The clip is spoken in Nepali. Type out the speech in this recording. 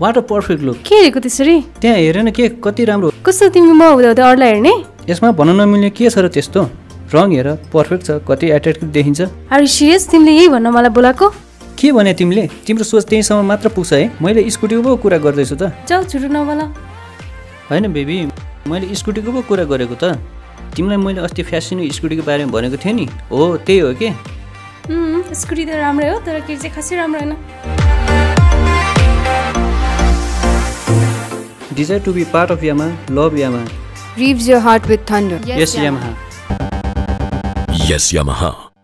बाटो पर्फेक्ट लुक के हेरेको त्यसरी त्यहाँ हेर न के कति राम्रो। कस्तो तिमी म हुँदा हुँदा अरूलाई हेर्ने? यसमा भन्न नमिल्ने के छ र त्यस्तो? रङ हेर पर्फेक्ट छ कति एट्र्याक्टिभ देखिन्छ। अरे सिरियस तिमीले यही भन्न मलाई बोलाएको? के भने तिमीले? तिम्रो सोच त्यहीँसम्म मात्र पुग्छ है। मैले स्कुटीको पो कुरा गर्दैछु त। जाऊ छुटु नबोला होइन बेबी मैले स्कुटीको पो कुरा गरेको त। तिमीलाई मैले अस्ति फ्यासिनो स्कुटीको बारेमा भनेको थिएँ नि। हो त्यही हो कि? स्कुटी त राम्रै हो तर के चाहिँ खासै राम्रो होइन। Desire to be part of Yamaha, love Yamaha. Grieves your heart with thunder. Yes, yes Yamaha. Yes, Yamaha.